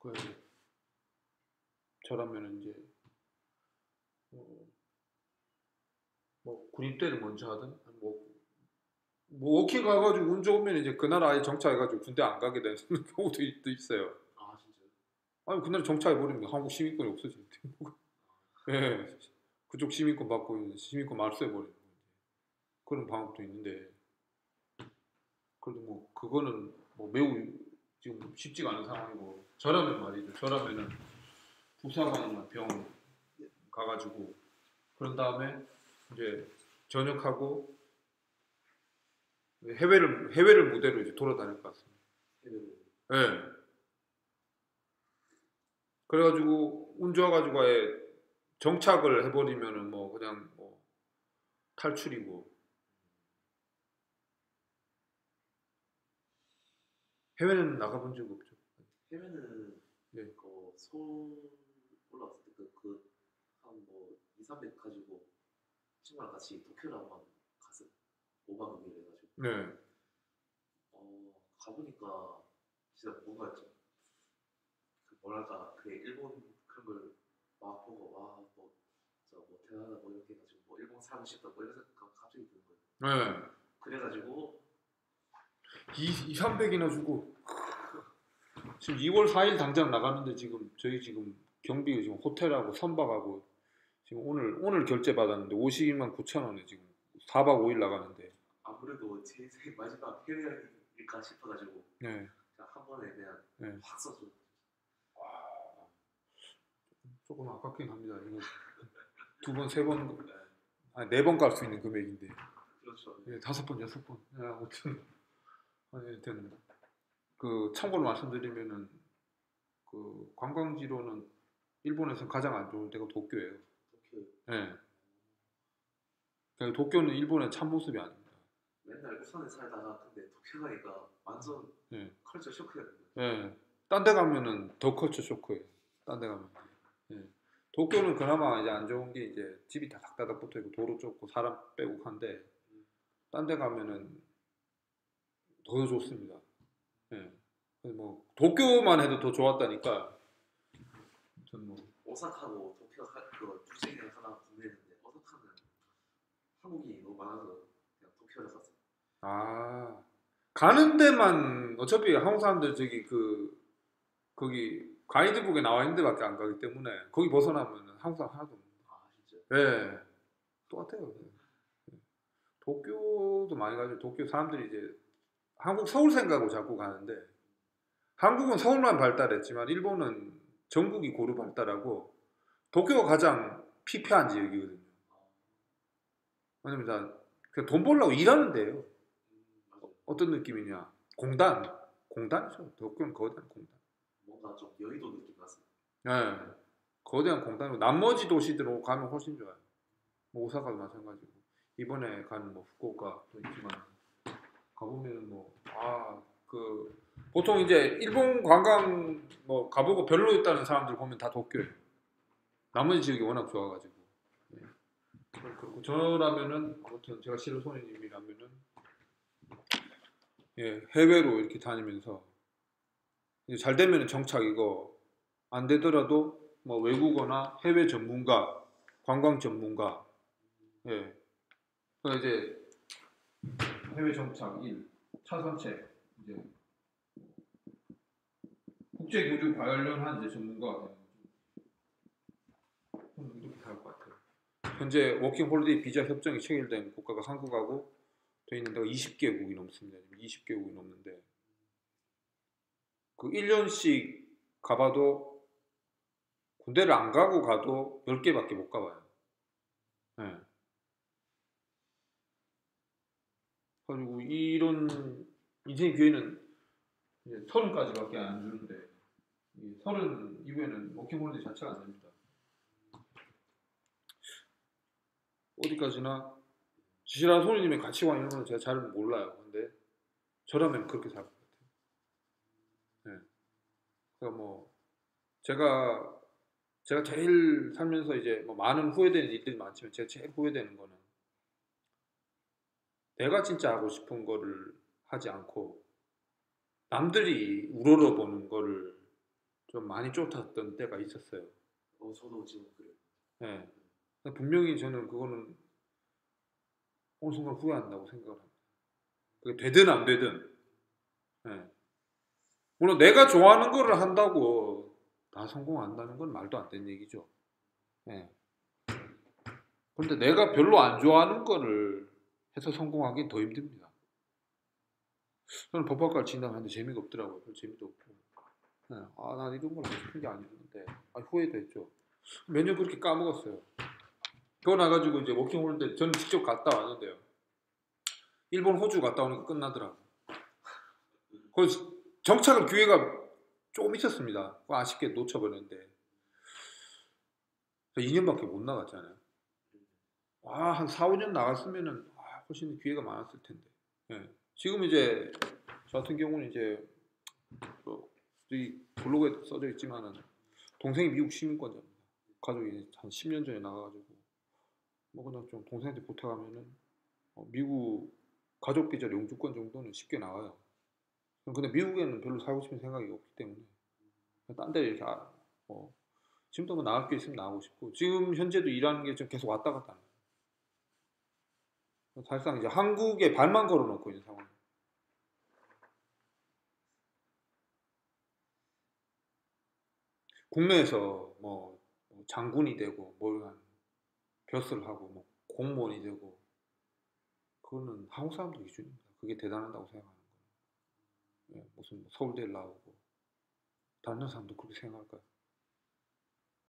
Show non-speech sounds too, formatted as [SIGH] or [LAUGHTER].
그 저라면 이제 어, 뭐 군입 대를 먼저 하든 뭐, 뭐 워킹 가가지고 운 좋으면 이제 그날 아예 정차해가지고 군대 안 가게 되는 [LAUGHS] 경우도 있- 있어요. 아 진짜. 아니 그날 정차해 버리면 한국 시민권이 없어지는 예, 그쪽 시민권 받고 시민권 말소해 버리는. 그런 방법도 있는데 그래도 뭐 그거는 뭐 매우 지금 쉽지가 않은 상황이고 저라면 말이죠. 저라면은 부사관이나 병원 가가지고 그런 다음에 이제 전역하고 해외를 해외를 무대로 이제 돌아다닐 것 같습니다. 예. 그래가지고 운 좋아가지고 아예 정착을 해버리면은 뭐 그냥 뭐 탈출이고 해외는 나가본 적 없죠. 해외는 네. 그 서울 올라왔을 때그그 한 뭐 2, 300 가지고 친구랑 같이 도쿄를 한번 갔어. 5박 6일 해가지고. 네. 어 가보니까 진짜 뭔가 좀 그 뭐랄까 그 일본 그런 걸 막 보고 와뭐 진짜 뭐 대단하다 뭐 이렇게 해가지고 뭐 일본 살고 싶다 뭐 이런 생각 갑자기 드는 거예요. 네. 그래가지고 2, 2 300이나 주고 지금 2월 4일 당장 나가는데 지금 저희 지금 경비 지금 호텔하고 선박하고 지금 오늘 오늘 결제 받았는데 52만 9천 원에 지금 4박 5일 나가는데 아무래도 제, 제 마지막 해외일까 싶어가지고 네. 한 번에 그냥 네. 확 써줘. 조금 아깝긴 합니다. 이거 [LAUGHS] 두 번, 세 번, 아니 네번 갈 수 있는 금액인데 그렇죠. 예, 다섯 번, 여섯 번. 예, 아무튼 아니, 하여튼 그 참고로 말씀드리면은 그 관광지로는 일본에서 가장 안 좋은 데가 도쿄예요. 도쿄 예. 그러니까 도쿄는 일본의 참모습이 아닙니다. 맨날 부산에 살다가 근데 도쿄 가니까 완전 예. 컬처 쇼크였는데. 예. 딴데 가면은 더 커처 쇼크예요. 딴 데 가면. 예. 도쿄는 그나마 이제 안 좋은 게 이제 집이 다닥다닥 붙어 있고 도로 좁고 사람 빼고 한데 딴 데 가면은 더 좋습니다. 예. 그래서 뭐 도쿄만 해도 더 좋았다니까. 전 뭐. 오사카고 도쿄 하, 그 둘째를 하나 구매했는데 오사카는 한국인이 너무 많아서 그냥 도쿄를 갔어. 아 가는 데만 어차피 한국 사람들 저기 그 거기 가이드북에 나와 있는 데밖에 안 가기 때문에 거기 벗어나면 한국 사람 하나도 아 진짜. 예 똑같아요 예. 도쿄도 많이 가죠 도쿄 사람들이 이제 한국 서울 생각하고 자꾸 가는데 한국은 서울만 발달했지만 일본은 전국이 고루 발달하고 도쿄가 가장 피폐한 지역이거든요 왜냐면 다 그냥 돈 벌려고 일하는 데예요 음, 맞아. 어떤 느낌이냐? 공단, 공단이죠. 도쿄는 거대한 공단. 뭔가 좀 여의도 느낌 났어. 예, 거대한 공단이고 나머지 도시들로 가면 훨씬 좋아요. 뭐 오사카도 마찬가지고 이번에 간 뭐 후쿠오카도 있지만 가보면은 뭐아 그 보통 이제 일본 관광 뭐 가보고 별로였다는 사람들 보면 다 도쿄예요. 나머지 지역이 워낙 좋아가지고. 예. 그렇고 저라면은 아무튼 제가 실로 손님이라면은 예, 해외로 이렇게 다니면서 잘 되면 정착이고 안 되더라도 뭐 외국어나 해외 전문가, 관광 전문가, 예, 그 이제 해외 정착 1 차선책 이제 국제 교류 관련한 이제 같아요. 현재 워킹 홀리데이 비자 협정이 체결된 국가가 한국하고 돼 있는 데가 20개국이 넘습니다. 20개국이 넘는데 그 1년씩 가봐도 군대를 안 가고 가도 10개밖에 못 가봐요. 예. 그리고 이런 인생 기회는 이제 서른까지밖에 안 주는데 이 서른 이후에는 워킹 홀리데이 자체가 안 됩니다. 어디까지나 지시라 소리님의 가치관 이런 거는 제가 잘 몰라요. 근데 저라면 그렇게 살 것 같아요. 네. 그러니까 뭐 제가 제가 제일 살면서 이제 뭐 많은 후회되는 일들이 많지만 제가 제일 후회되는 거는 내가 진짜 하고 싶은 거를 하지 않고 남들이 우러러 보는 거를 좀 많이 쫓았던 때가 있었어요. 어 저도 지금 그래요. 예. 근데 분명히 저는 그거는 어느 순간 후회한다고 생각을 합니다. 그게 되든 안 되든. 예. 물론 내가 좋아하는 거를 한다고 다 성공한다는 건 말도 안 되는 얘기죠. 예. 그런데 내가 별로 안 좋아하는 거를 해서 성공하기 더 힘듭니다. 저는 법학과를 진학하는데 재미가 없더라고요. 별 재미도 없고. 예. 아, 난 이런 걸 하고 싶은 게 아니었는데. 아, 후회도 했죠. 몇 년 그렇게 까먹었어요. 그거 나가지고 이제 워킹 홀리데이 저는 직접 갔다 왔는데요. 일본 호주 갔다 오니까 끝나더라고. 그래서 정착을 기회가 조금 있었습니다. 아쉽게 놓쳐버렸는데 2년밖에 못 나갔잖아요. 와, 한 4, 5년 나갔으면은 아, 훨씬 기회가 많았을 텐데. 예. 지금 이제 저 같은 경우는 이제 뭐, 이 블로그에 써져 있지만은 동생이 미국 시민권자입니다. 가족이 한 10년 전에 나가가지고 뭐 그냥 좀 동생한테 부탁하면은 어, 미국 가족 비자 영주권 정도는 쉽게 나와요. 근데 미국에는 별로 살고 싶은 생각이 없기 때문에 딴 데 이렇게 아, 뭐 지금도 뭐 나갈 게 있으면 나가고 싶고 지금 현재도 일하는 게 좀 계속 왔다 갔다 합니다. 사실상 이제 한국에 발만 걸어놓고 있는 상황. 국내에서 뭐 장군이 되고 뭘 벼슬 하고 뭐 공무원이 되고 그거는 한국 사람들 기준입니다. 그게 대단하다고 생각하는 거예요. 예, 무슨 뭐 서울대 나오고 다른 사람도 그렇게 생각할까요?